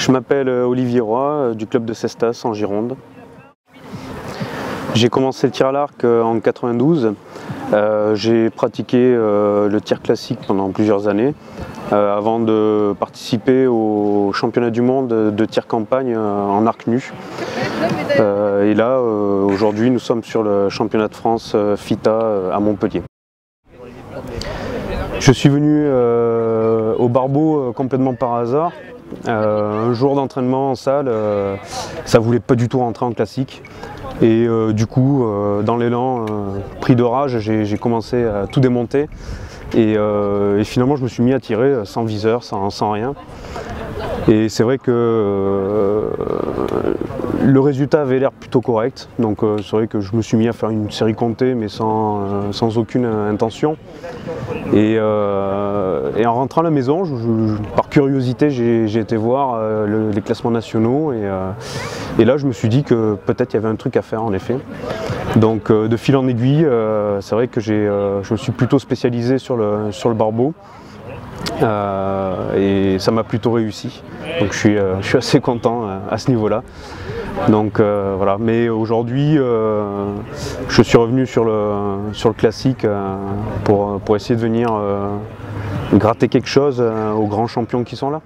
Je m'appelle Olivier Roy du club de Cestas en Gironde. J'ai commencé le tir à l'arc en 92. j'ai pratiqué le tir classique pendant plusieurs années avant de participer au championnat du monde de tir campagne en arc nu. et là, aujourd'hui, nous sommes sur le championnat de France FITA à Montpellier. Je suis venu euh, au Barbeau euh, complètement par hasard. Euh, un jour d'entraînement en salle, ça voulait pas du tout rentrer en classique. Et du coup, dans l'élan, pris de rage, j'ai commencé à tout démonter. Et, finalement, je me suis mis à tirer sans viseur, sans rien. Et c'est vrai que euh, le résultat avait l'air plutôt correct. Donc euh, c'est vrai que je me suis mis à faire une série comptée mais sans, euh, aucune intention. Et, en rentrant à la maison, par curiosité, j'ai été voir les classements nationaux et, là je me suis dit que peut-être il y avait un truc à faire en effet. Donc de fil en aiguille, c'est vrai que je me suis plutôt spécialisé sur le, sur le barbeau. Euh, et ça m'a plutôt réussi. Donc je suis, euh, assez content euh, à ce niveau-là. Donc voilà, mais aujourd'hui je suis revenu sur le, sur le classique pour, pour, essayer de venir gratter quelque chose aux grands champions qui sont là.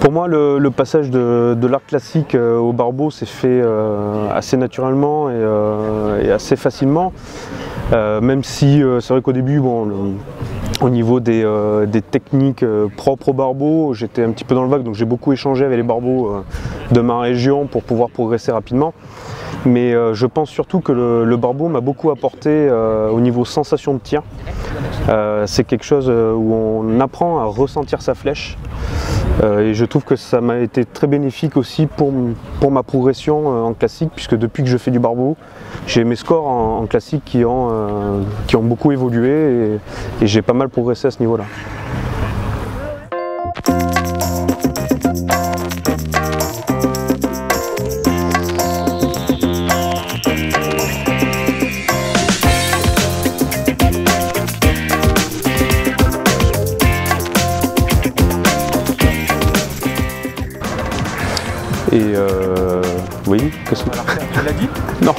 Pour moi, le, passage de, l'art classique au barbeau s'est fait assez naturellement et, assez facilement. même si c'est vrai qu'au début, bon, au niveau des, euh, techniques euh, propres aux barbeaux, j'étais un petit peu dans le vague, donc j'ai beaucoup échangé avec les barbeaux euh, de ma région pour pouvoir progresser rapidement. Mais je pense surtout que le, barbeau m'a beaucoup apporté au niveau sensation de tir. C'est quelque chose où on apprend à ressentir sa flèche. Et je trouve que ça m'a été très bénéfique aussi pour, ma progression en classique, puisque depuis que je fais du barbeau, j'ai mes scores en, classique qui ont, euh, qui ont beaucoup évolué et, j'ai pas mal progressé à ce niveau-là. Et euh, oui, qu'est-ce que tu l'as dit? Non.